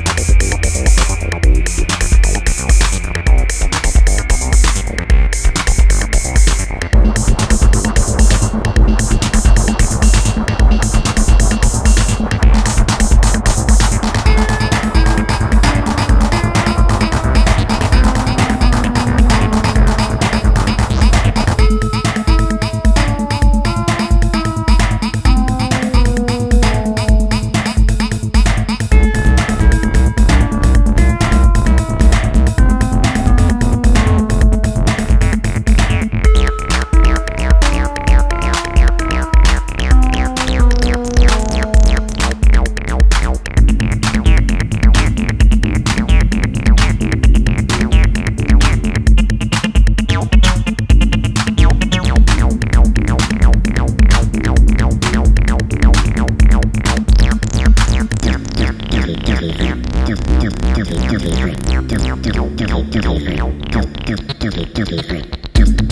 Peace.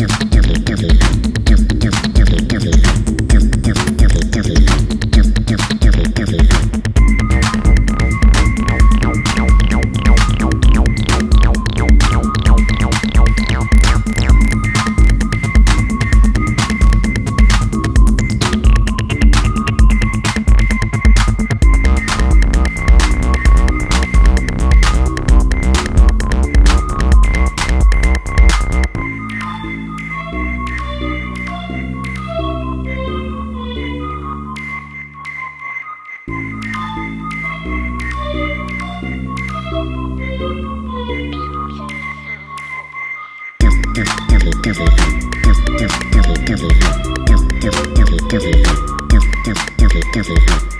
Thank you. Thank you.